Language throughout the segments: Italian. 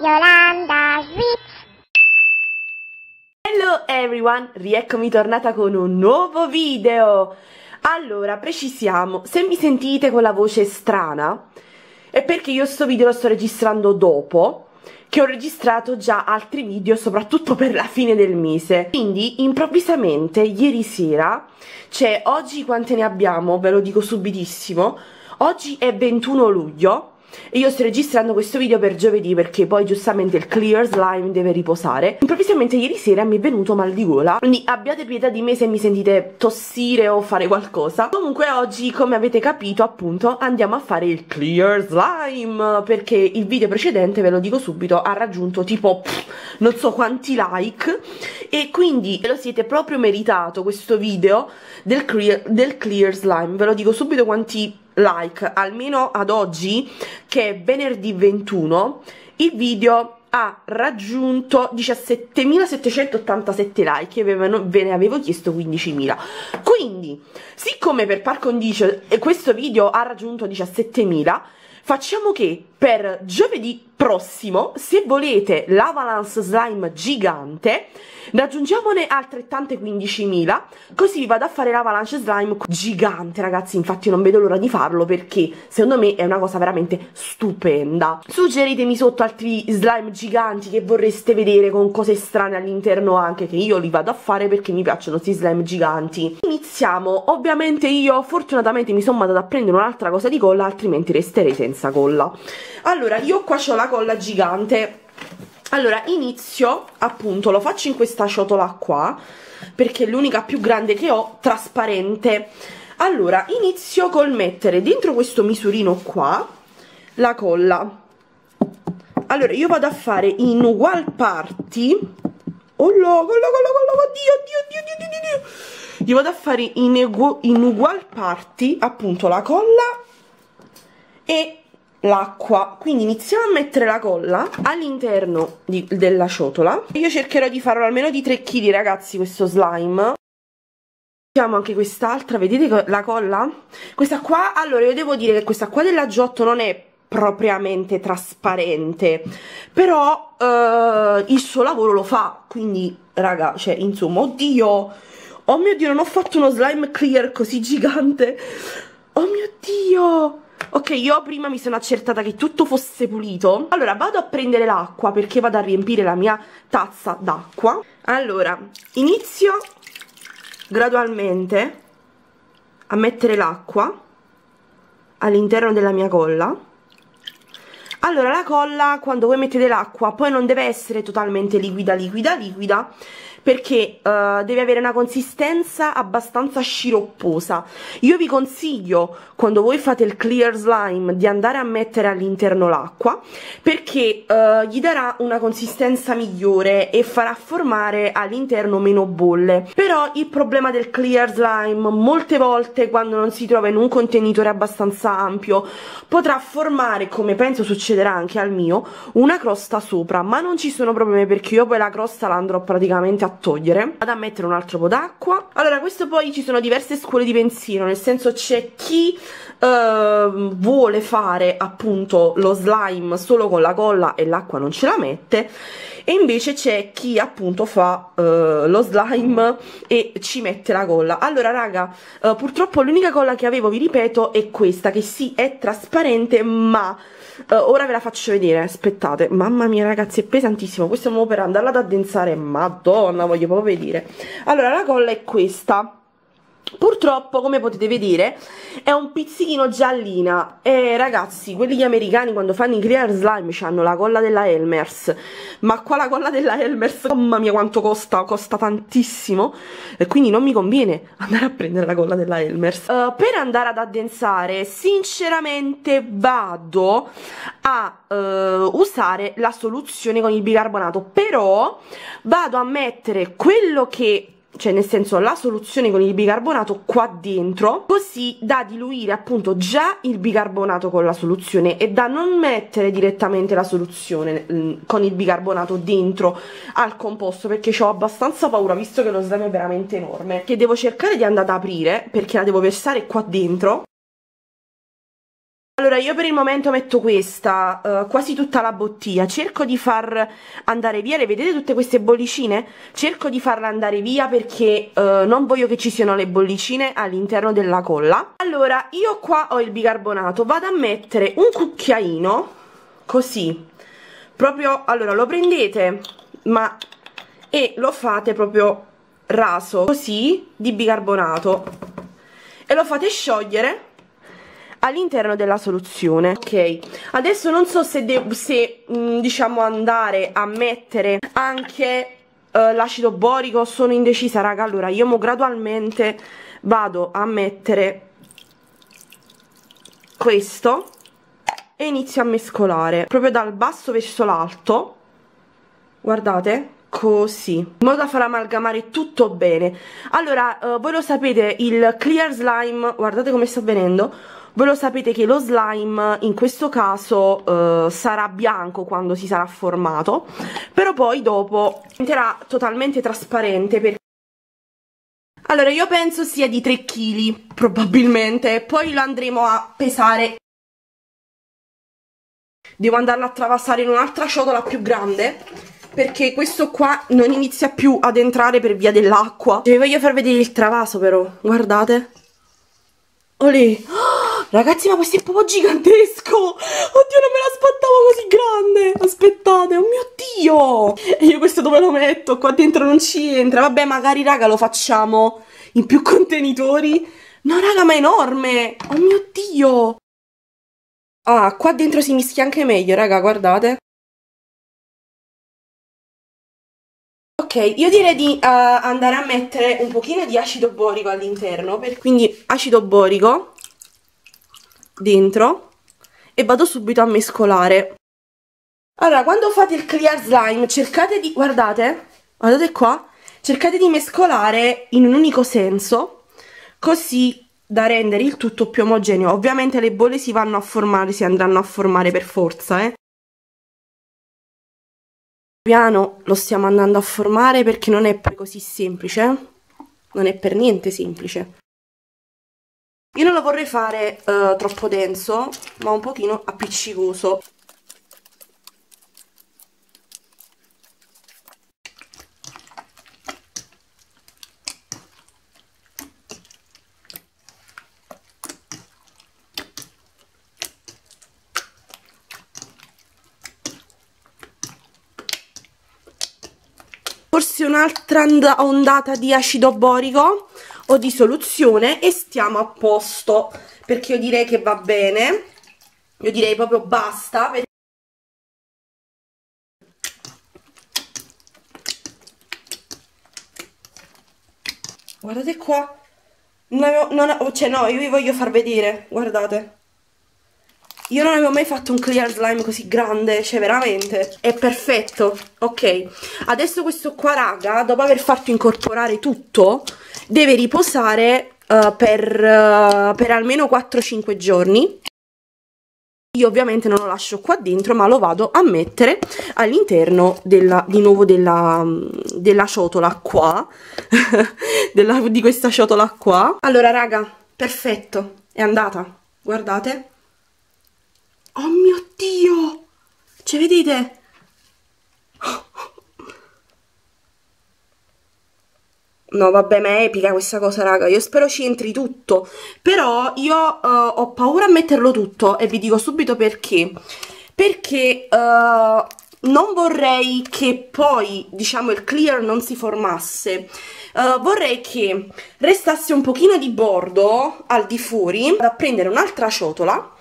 Yolanda Switch. Hello everyone, rieccomi tornata con un nuovo video. Allora, precisiamo, se mi sentite con la voce strana È perché io sto video lo sto registrando dopo Che ho registrato già altri video, soprattutto per la fine del mese. Quindi, improvvisamente, ieri sera Cioè, oggi quante ne abbiamo? Ve lo dico subitissimo. Oggi è 21 luglio io sto registrando questo video per giovedì perché poi giustamente il clear slime deve riposare. Improvvisamente ieri sera mi è venuto mal di gola quindi abbiate pietà di me se mi sentite tossire o fare qualcosa. Comunque oggi come avete capito appunto andiamo a fare il clear slime perché il video precedente ve lo dico subito ha raggiunto tipo pff, non so quanti like. E quindi ve lo siete proprio meritato questo video del clear, del clear slime. Ve lo dico subito quanti like, almeno ad oggi, che è venerdì 21, il video ha raggiunto 17.787 like e ve ne avevo chiesto 15.000 quindi siccome per par condicio questo video ha raggiunto 17.000 facciamo che per giovedì prossimo, se volete l'Avalance Slime gigante, raggiungiamone altrettante 15.000, così vi vado a fare l'Avalanche Slime gigante, ragazzi, infatti non vedo l'ora di farlo perché secondo me è una cosa veramente stupenda. Suggeritemi sotto altri slime giganti che vorreste vedere con cose strane all'interno anche, che io li vado a fare perché mi piacciono questi slime giganti. Iniziamo, ovviamente io fortunatamente mi sono mandata a prendere un'altra cosa di colla, altrimenti resterei senza colla. Allora, io qua ho la colla gigante. Allora inizio appunto lo faccio in questa ciotola qua perché è l'unica più grande che ho trasparente. Allora inizio col mettere dentro questo misurino qua la colla. Allora io vado a fare in ugual parti. Oh là, colla, colla, colla, oddio, oddio, oddio, oddio, oddio. io vado a fare in, in ugual parti appunto la colla e l'acqua. Quindi iniziamo a mettere la colla all'interno della ciotola. Io cercherò di farlo almeno di 3 kg ragazzi questo slime. Mettiamo anche quest'altra, vedete la colla? Questa qua, allora io devo dire che questa qua della Giotto non è propriamente trasparente però eh, il suo lavoro lo fa. Quindi raga, cioè insomma, oddio. Oh mio dio, non ho fatto uno slime clear così gigante. Oh mio dio Ok, io prima mi sono accertata che tutto fosse pulito. Allora, vado a prendere l'acqua perché vado a riempire la mia tazza d'acqua. Allora, inizio gradualmente a mettere l'acqua all'interno della mia colla. Allora la colla quando voi mettete l'acqua poi non deve essere totalmente liquida liquida liquida perché uh, deve avere una consistenza abbastanza sciropposa. Io vi consiglio quando voi fate il clear slime di andare a mettere all'interno l'acqua perché uh, gli darà una consistenza migliore e farà formare all'interno meno bolle. Però il problema del clear slime molte volte quando non si trova in un contenitore abbastanza ampio potrà formare come penso succederà anche al mio una crosta sopra. Ma non ci sono problemi perché io poi la crosta la andrò praticamente a togliere. Vado a mettere un altro po' d'acqua. Allora questo poi ci sono diverse scuole di pensiero nel senso c'è chi uh, vuole fare appunto lo slime solo con la colla e l'acqua non ce la mette e invece c'è chi appunto fa uh, lo slime e ci mette la colla. Allora raga uh, purtroppo l'unica colla che avevo vi ripeto è questa che sì è trasparente ma uh, ora ve la faccio vedere aspettate. Mamma mia ragazzi è pesantissimo. Questo è un per andarla ad addensare. Madonna voglio proprio vedere. Allora la colla è questa Purtroppo, come potete vedere, è un pizzichino giallina. E ragazzi, quelli americani quando fanno i clear slime hanno la colla della Elmers. Ma qua la colla della Elmers, mamma mia quanto costa, costa tantissimo. E quindi non mi conviene andare a prendere la colla della Elmers. Uh, per andare ad addensare, sinceramente vado a uh, usare la soluzione con il bicarbonato. Però vado a mettere quello che cioè nel senso la soluzione con il bicarbonato qua dentro così da diluire appunto già il bicarbonato con la soluzione e da non mettere direttamente la soluzione mm, con il bicarbonato dentro al composto perché ho abbastanza paura visto che lo slime è veramente enorme che devo cercare di andare ad aprire perché la devo versare qua dentro allora io per il momento metto questa uh, quasi tutta la bottiglia. Cerco di far andare via le vedete tutte queste bollicine? Cerco di farla andare via perché uh, non voglio che ci siano le bollicine all'interno della colla. Allora io qua ho il bicarbonato. Vado a mettere un cucchiaino così. Proprio allora lo prendete ma e lo fate proprio raso così di bicarbonato. E lo fate sciogliere all'interno della soluzione. Ok adesso non so se, se mh, mm, diciamo andare a mettere anche uh, l'acido borico sono indecisa raga. Allora io mo gradualmente vado a mettere questo e inizio a mescolare. Proprio dal basso verso l'alto. Guardate così. In modo da far amalgamare tutto bene. Allora uh, voi lo sapete il clear slime guardate come sta avvenendo voi lo sapete che lo slime in questo caso uh, sarà bianco quando si sarà formato però poi dopo diventerà totalmente trasparente perché allora io penso sia di 3 kg probabilmente. Poi lo andremo a pesare. Devo andarlo a travasare in un'altra ciotola più grande perché questo qua non inizia più ad entrare per via dell'acqua. Vi voglio far vedere il travaso però. Guardate. Olè. oh, ragazzi ma questo è proprio gigantesco! Oddio non me l'aspettavo così grande! Aspettate oh mio dio! E io questo dove lo metto? Qua dentro non ci entra. Vabbè magari raga lo facciamo in più contenitori. No raga ma è enorme! Oh mio dio! Ah qua dentro si mischia anche meglio raga guardate. Ok, io direi di uh, andare a mettere un pochino di acido borico all'interno, quindi acido borico dentro e vado subito a mescolare. Allora, quando fate il clear slime cercate di, guardate, guardate qua, cercate di mescolare in un unico senso, così da rendere il tutto più omogeneo. Ovviamente le bolle si vanno a formare, si andranno a formare per forza, eh piano lo stiamo andando a formare perché non è poi così semplice non è per niente semplice io non lo vorrei fare uh, troppo denso ma un pochino appiccicoso. Forse un'altra ondata di acido borico o di soluzione e stiamo a posto. Perché io direi che va bene. Io direi proprio basta. Guardate qua. Non avevo, non, cioè no, io vi voglio far vedere. Guardate io non avevo mai fatto un clear slime così grande, cioè veramente, è perfetto. Ok, adesso questo qua raga, dopo aver fatto incorporare tutto, deve riposare uh, per, uh, per almeno 4-5 giorni. Io ovviamente non lo lascio qua dentro, ma lo vado a mettere all'interno di nuovo della, della ciotola qua, della, di questa ciotola qua. Allora raga, perfetto, è andata, guardate Oh mio Dio! Cioè, vedete? No, vabbè, ma è epica questa cosa, raga. Io spero ci entri tutto. Però io uh, ho paura a metterlo tutto e vi dico subito perché. Perché uh, non vorrei che poi, diciamo, il clear non si formasse. Uh, vorrei che restasse un pochino di bordo al di fuori. Vado a prendere un'altra ciotola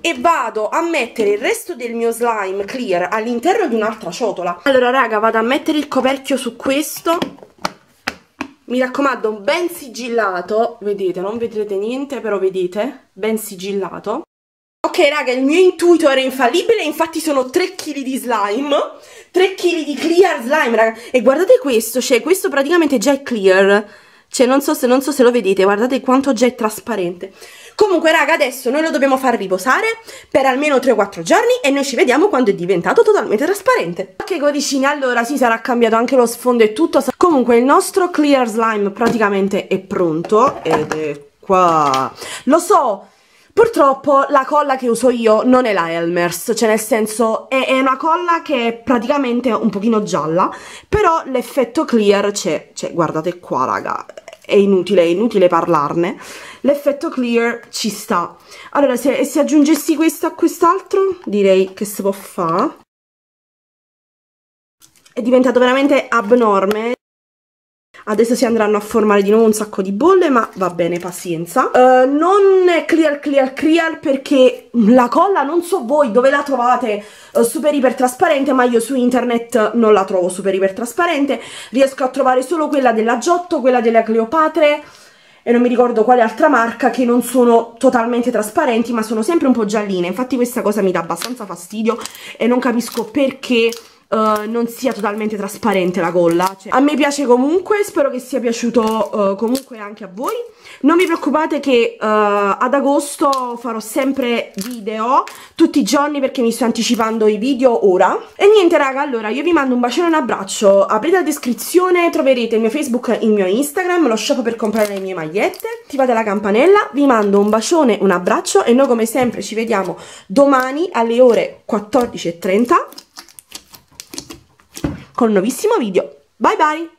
e vado a mettere il resto del mio slime clear all'interno di un'altra ciotola. Allora raga vado a mettere il coperchio su questo. Mi raccomando ben sigillato. Vedete non vedrete niente però vedete? Ben sigillato. Ok raga il mio intuito era infallibile. Infatti sono 3 kg di slime. 3 kg di clear slime raga. E guardate questo cioè questo praticamente già è clear. Cioè non so se, non so se lo vedete. Guardate quanto già è trasparente Comunque raga adesso noi lo dobbiamo far riposare per almeno 3-4 giorni e noi ci vediamo quando è diventato totalmente trasparente. Ok codicini allora si sarà cambiato anche lo sfondo e tutto. Comunque il nostro clear slime praticamente è pronto ed è qua. Lo so Purtroppo la colla che uso io non è la Elmers, cioè nel senso è, è una colla che è praticamente un pochino gialla, però l'effetto clear c'è, cioè guardate qua raga, è inutile, è inutile parlarne, l'effetto clear ci sta. Allora se, se aggiungessi questo a quest'altro direi che si può fare. È diventato veramente abnorme. Adesso si andranno a formare di nuovo un sacco di bolle, ma va bene, pazienza. Uh, non clear, clear, clear perché la colla non so voi dove la trovate uh, super iper trasparente, ma io su internet non la trovo super iper trasparente. Riesco a trovare solo quella della Giotto, quella della Cleopatre e non mi ricordo quale altra marca che non sono totalmente trasparenti, ma sono sempre un po' gialline. Infatti questa cosa mi dà abbastanza fastidio e non capisco perché uh, non sia totalmente trasparente la colla cioè, a me piace comunque spero che sia piaciuto uh, comunque anche a voi. Non vi preoccupate che uh, ad agosto farò sempre video tutti i giorni perché mi sto anticipando i video ora. E niente raga allora io vi mando un bacione e un abbraccio. Aprite la descrizione troverete il mio facebook il mio instagram lo shop per comprare le mie magliette. Attivate la campanella vi mando un bacione un abbraccio e noi come sempre ci vediamo domani alle ore 14.30 con un nuovissimo video. Bye bye!